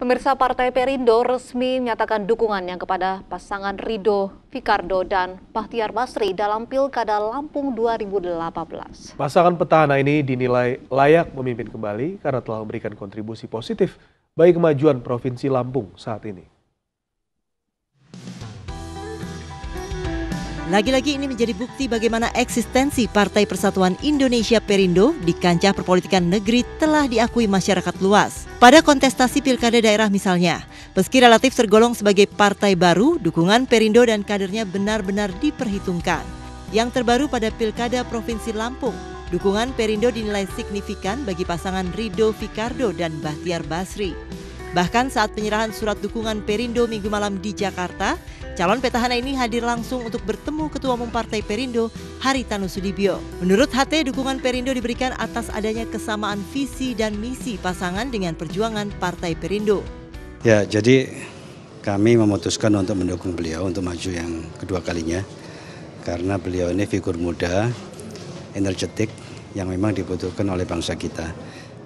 Pemirsa Partai Perindo resmi menyatakan dukungannya kepada pasangan Rido Fikardo dan Bahtiar Basri dalam Pilkada Lampung 2018. Pasangan petahana ini dinilai layak memimpin kembali karena telah memberikan kontribusi positif bagi kemajuan Provinsi Lampung saat ini. Lagi-lagi ini menjadi bukti bagaimana eksistensi Partai Persatuan Indonesia Perindo di kancah perpolitikan negeri telah diakui masyarakat luas. Pada kontestasi pilkada daerah misalnya, meski relatif tergolong sebagai partai baru, dukungan Perindo dan kadernya benar-benar diperhitungkan. Yang terbaru pada pilkada Provinsi Lampung, dukungan Perindo dinilai signifikan bagi pasangan Rido Fikardo dan Bahtiar Basri. Bahkan saat penyerahan surat dukungan Perindo minggu malam di Jakarta, calon petahana ini hadir langsung untuk bertemu Ketua Umum Partai Perindo, Haritanu Sudibyo. Menurut HT, dukungan Perindo diberikan atas adanya kesamaan visi dan misi pasangan dengan perjuangan Partai Perindo. Ya, jadi kami memutuskan untuk mendukung beliau untuk maju yang kedua kalinya. Karena beliau ini figur muda, energetik, yang memang dibutuhkan oleh bangsa kita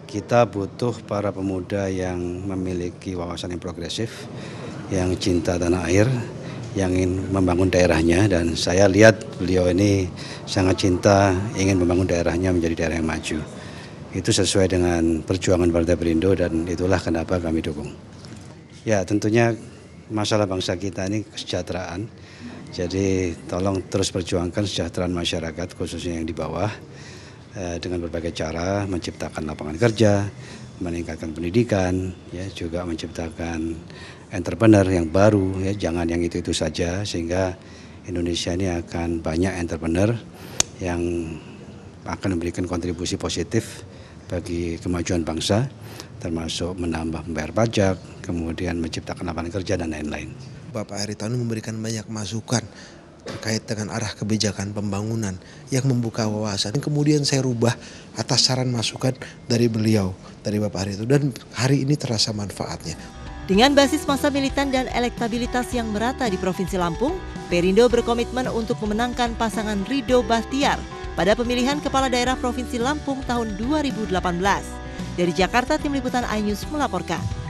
kita butuh para pemuda yang memiliki wawasan yang progresif, yang cinta tanah air, yang ingin membangun daerahnya dan saya lihat beliau ini sangat cinta ingin membangun daerahnya menjadi daerah yang maju. Itu sesuai dengan perjuangan Partai Perindo dan itulah kenapa kami dukung. Ya tentunya masalah bangsa kita ini kesejahteraan. Jadi tolong terus perjuangkan kesejahteraan masyarakat khususnya yang di bawah dengan berbagai cara menciptakan lapangan kerja, meningkatkan pendidikan, ya juga menciptakan entrepreneur yang baru, ya jangan yang itu itu saja sehingga Indonesia ini akan banyak entrepreneur yang akan memberikan kontribusi positif bagi kemajuan bangsa, termasuk menambah membayar pajak, kemudian menciptakan lapangan kerja dan lain-lain. Bapak Haritanu memberikan banyak masukan terkait dengan arah kebijakan pembangunan yang membuka wawasan. Kemudian saya rubah atas saran masukan dari beliau, dari Bapak Hari itu. Dan hari ini terasa manfaatnya. Dengan basis masa militan dan elektabilitas yang merata di Provinsi Lampung, Perindo berkomitmen untuk memenangkan pasangan Rido Bahtiar pada pemilihan Kepala Daerah Provinsi Lampung tahun 2018. Dari Jakarta, Tim Liputan iNews melaporkan.